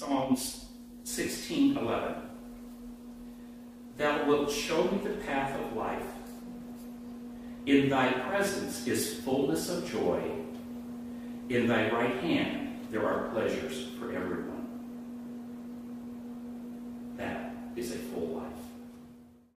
Psalms 16 11. Thou wilt show me the path of life. In thy presence is fullness of joy. In thy right hand there are pleasures for everyone. That is a full